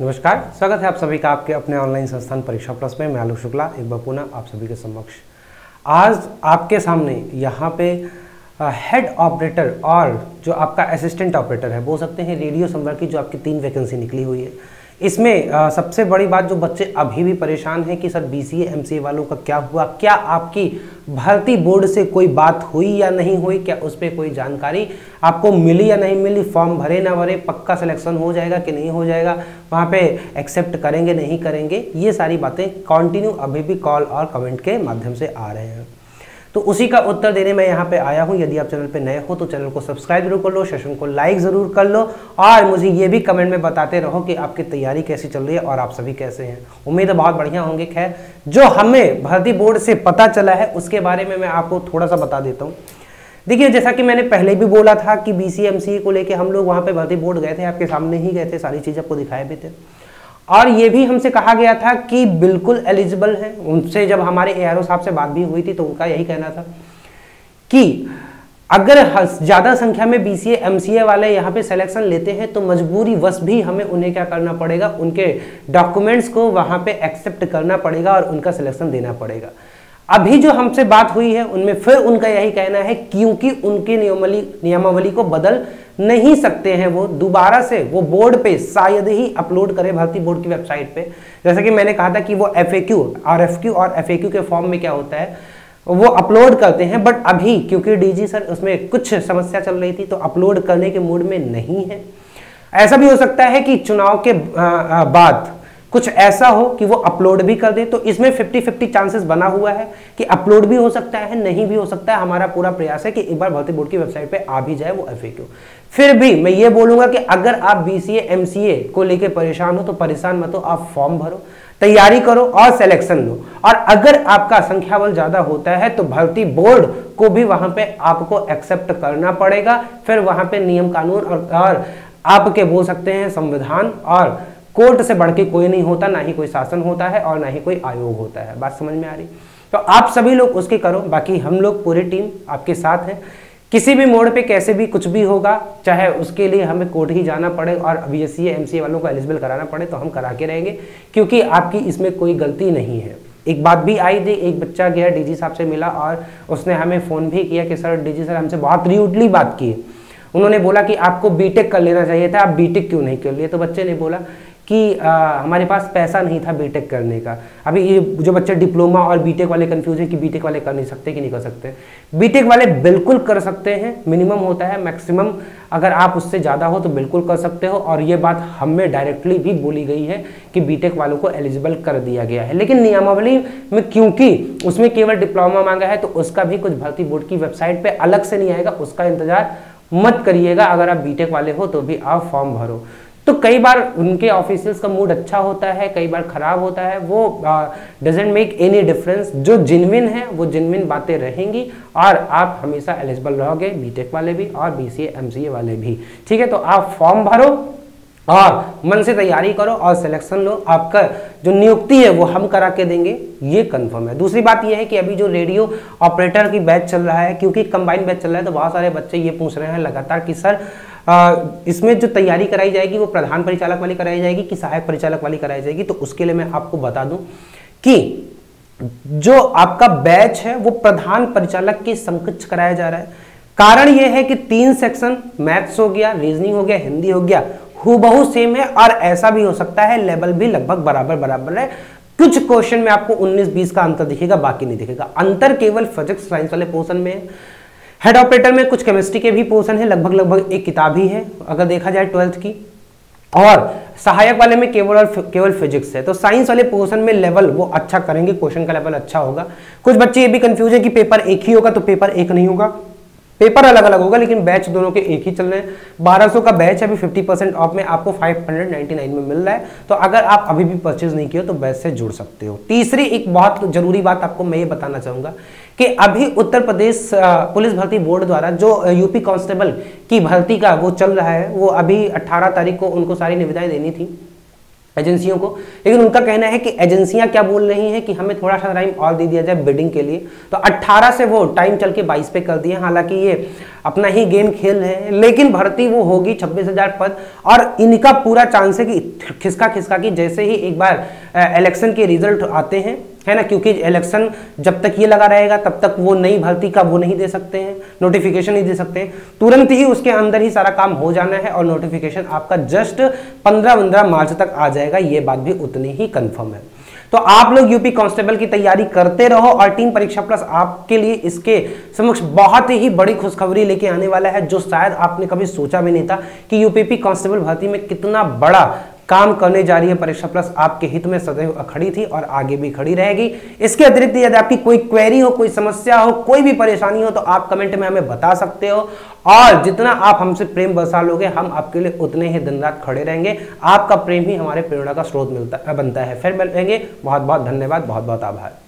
नमस्कार स्वागत है आप सभी का आपके अपने ऑनलाइन संस्थान परीक्षा प्लस में। मैं आलोक शुक्ला एक बार पुनः आप सभी के समक्ष। आज आपके सामने यहाँ पे हेड ऑपरेटर और जो आपका असिस्टेंट ऑपरेटर है बोल सकते हैं रेडियो संवर्ग की जो आपकी तीन वैकेंसी निकली हुई है। इसमें आ, सबसे बड़ी बात जो बच्चे अभी भी परेशान हैं कि sir B C M C वालों का क्या हुआ? क्या आपकी भर्ती बोर्ड से कोई बात हुई या नहीं हुई? क्या उस पर कोई जानकारी आपको मिली या नहीं मिली? फॉर्म भरे ना भरे पक्का सिलेक्शन हो जाएगा कि नहीं हो जाएगा? वहाँ पे एक्सेप्ट करेंगे, नहीं करेंगे, ये सारी बातें कंटिन्यू अभी भी कॉल और कमेंट के माध्यम से आ रहे हैं। तो उसी का उत्तर देने मैं यहाँ पे आया हूँ। यदि आप चैनल पे नए हो तो चैनल को सब्सक्राइब ज़रूर कर लो सेशन को लाइक ज़रूर कर लो और मुझे ये भी कमेंट में बताते रहो कि आपकी तैयारी कैसी चल रही है और आप सभी कैसे हैं। उम्मीद बहुत बढ़िया होंगे। खैर, जो हमें भर्ती बोर्ड से पता चला है, उसके बारे में मैं आपको थोड़ा सा बता देता हूँ। देखिए, जैसा कि मैंने पहले भी बोला था कि बी को लेकर हम लोग वहाँ पर भर्ती बोर्ड गए थे, आपके सामने ही गए थे, सारी चीज़ आपको दिखाए भी थे। और ये भी हमसे कहा गया था कि बिल्कुल एलिजिबल है। उनसे जब हमारे ए साहब से बात भी हुई थी तो उनका यही कहना था कि अगर ज़्यादा संख्या में बी सी ए वाले यहाँ पे सिलेक्शन लेते हैं तो मजबूरी वश भी हमें उन्हें क्या करना पड़ेगा? उनके डॉक्यूमेंट्स को वहाँ पे एक्सेप्ट करना पड़ेगा और उनका सिलेक्शन देना पड़ेगा। अभी जो हमसे बात हुई है, उनमें फिर उनका यही कहना है, क्योंकि उनके नियमावली नियमावली को बदल नहीं सकते हैं वो। दोबारा से वो बोर्ड पे शायद ही अपलोड करें भर्ती बोर्ड की वेबसाइट पे। जैसा कि मैंने कहा था कि वो एफ़ ए क्यू और एफ़ क्यू और एफ़ ए क्यू के फॉर्म में क्या होता है, वो अपलोड करते हैं, बट अभी, क्योंकि डीजी सर, उसमें कुछ समस्या चल रही थी तो अपलोड करने के मूड में नहीं है। ऐसा भी हो सकता है कि चुनाव के बाद कुछ ऐसा हो कि वो अपलोड भी कर दे तो इसमें 50 50 चांसेस बना हुआ है कि अपलोड भी हो सकता है नहीं भी हो सकता है। हमारा पूरा प्रयास है कि एक बार भर्ती बोर्ड की वेबसाइट पे आ भी जाए वो एफ़ फिर भी मैं ये बोलूँगा कि अगर आप बी सी को लेकर परेशान हो तो परेशान मत हो आप फॉर्म भरो तैयारी करो और सिलेक्शन लो। और अगर आपका संख्या बल ज़्यादा होता है तो भर्ती बोर्ड को भी वहाँ पे आपको एक्सेप्ट करना पड़ेगा। फिर वहाँ पे नियम कानून और, और आपके बोल सकते हैं संविधान और कोर्ट से बढ़ के कोई नहीं होता, ना ही कोई शासन होता है और ना ही कोई आयोग होता है। बात समझ में आ रही? तो आप सभी लोग उसके करो, बाकी हम लोग पूरी टीम आपके साथ हैं। किसी भी मोड़ पे कैसे भी कुछ भी होगा, चाहे उसके लिए हमें कोर्ट ही जाना पड़े और बी एस सी वालों को एलिजिबल कराना पड़े तो हम करा के रहेंगे, क्योंकि आपकी इसमें कोई गलती नहीं है। एक बात भी आई थी, एक बच्चा गया डीजी साहब से मिला और उसने हमें फ़ोन भी किया कि, सर डीजी सर हमसे बहुत र्यूडली बात की उन्होंने बोला कि, आपको बीटेक कर लेना चाहिए था, आप बीटेक क्यों नहीं कर लिए? तो बच्चे ने बोला कि आ, हमारे पास पैसा नहीं था बीटेक करने का। अभी ये जो बच्चे डिप्लोमा और बीटेक वाले कंफ्यूज हैं कि बीटेक वाले कर नहीं सकते कि नहीं कर सकते। बीटेक वाले बिल्कुल कर सकते हैं मिनिमम होता है मैक्सिमम अगर आप उससे ज़्यादा हो तो बिल्कुल कर सकते हो। और ये बात हमें डायरेक्टली भी बोली गई है कि बीटेक वालों को एलिजिबल कर दिया गया है। लेकिन नियमावली में क्योंकि उसमें केवल डिप्लोमा मांगा है तो उसका भी कुछ भर्ती बोर्ड की वेबसाइट पर अलग से नहीं आएगा उसका इंतज़ार मत करिएगा। अगर आप बीटेक वाले हो तो भी आप फॉर्म भरो। तो कई बार उनके ऑफिसर्स का मूड अच्छा होता है, कई बार खराब होता है, वो डजेंट मेक एनी डिफरेंस जो जिनविन है, वो जिनविन बातें रहेंगी और आप हमेशा एलिजिबल रहोगे बीटेक वाले भी और बी सी वाले भी। ठीक है तो आप फॉर्म भरो और मन से तैयारी करो और सिलेक्शन लो। आपका जो नियुक्ति है, वो हम करा के देंगे। ये कंफर्म है। दूसरी बात ये है कि अभी जो रेडियो ऑपरेटर की बैच चल रहा है, क्योंकि कंबाइन बैच चल रहा है तो बहुत सारे बच्चे ये पूछ रहे हैं लगातार कि, सर इसमें जो तैयारी कराई जाएगी, वो प्रधान परिचालक वाली कराई जाएगी कि सहायक परिचालक वाली कराई जाएगी? तो उसके लिए मैं आपको बता दूँ कि जो आपका बैच है, वो प्रधान परिचालक के समकक्ष कराया जा रहा है। कारण यह है कि तीन सेक्शन मैथ्स हो गया रीजनिंग हो गया, हिंदी हो गया हु सेम है और ऐसा भी हो सकता है लेवल भी लगभग बराबर बराबर है। कुछ क्वेश्चन में आपको 19-20 का अंतर दिखेगा, बाकी नहीं दिखेगा। अंतर केवल फिजिक्स साइंस वाले पोर्शन में हेड ऑपरेटर में कुछ केमिस्ट्री के भी पोर्शन है, लगभग लगभग एक किताब ही है, अगर देखा जाए ट्वेल्थ की। और सहायक वाले में केवल और केवल फिजिक्स है। तो साइंस वाले पोर्शन में लेवल वो अच्छा करेंगे क्वेश्चन का लेवल अच्छा होगा। कुछ बच्चे ये भी कंफ्यूज है कि पेपर एक ही होगा तो पेपर एक नहीं होगा। पेपर अलग अलग होगा, लेकिन बैच दोनों के एक ही चल रहे हैं। 1200 का बैच अभी 50 परसेंट ऑफ़ में आपको 599 में मिल रहा है। तो अगर आप अभी भी परचेज नहीं किया तो बैच से जुड़ सकते हो। तीसरी एक बहुत ज़रूरी बात आपको मैं ये बताना चाहूँगा कि अभी उत्तर प्रदेश पुलिस भर्ती बोर्ड द्वारा जो यूपी कांस्टेबल की भर्ती का वो चल रहा है, वो अभी 18 तारीख को उनको सारी निविदाएँ देनी थी। एजेंसियों को। लेकिन उनका कहना है कि एजेंसियाँ क्या बोल रही हैं कि हमें थोड़ा सा टाइम और दे दिया जाए बिडिंग के लिए। तो 18 से वो टाइम चल के 22 पे कर दिए। हालाँकि ये अपना ही गेम खेल रहे हैं, लेकिन भर्ती वो होगी छब्बीस हज़ार पद। और इनका पूरा चांस है कि खिसका खिसका कि जैसे ही एक बार इलेक्शन के रिज़ल्ट आते हैं है ना? क्योंकि इलेक्शन जब तक ये लगा रहेगा, तब तक वो नई भर्ती का वो नहीं दे सकते हैं नोटिफिकेशन नहीं दे सकते हैं। तुरंत ही उसके अंदर ही सारा काम हो जाना है और नोटिफिकेशन आपका जस्ट पंद्रह पंद्रह मार्च तक आ जाएगा, ये बात भी उतनी ही कन्फर्म है। तो आप लोग यूपी कांस्टेबल की तैयारी करते रहो और टीम परीक्षा प्लस आपके लिए इसके समक्ष बहुत ही बड़ी खुशखबरी लेके आने वाला है, जो शायद आपने कभी सोचा भी नहीं था कि यूपीपी कांस्टेबल भर्ती में कितना बड़ा काम करने जा रही है परीक्षा प्लस, आपके हित में सदैव खड़ी थी और आगे भी खड़ी रहेगी। इसके अतिरिक्त यदि आपकी कोई क्वेरी हो, कोई समस्या हो, कोई भी परेशानी हो तो आप कमेंट में हमें बता सकते हो। और जितना आप हमसे प्रेम बरसा लोगे हम आपके लिए उतने ही दिन रात खड़े रहेंगे। आपका प्रेम ही हमारे प्रेरणा का स्रोत मिलता, बनता है। फिर मिलेंगे। बहुत बहुत धन्यवाद बहुत बहुत आभार।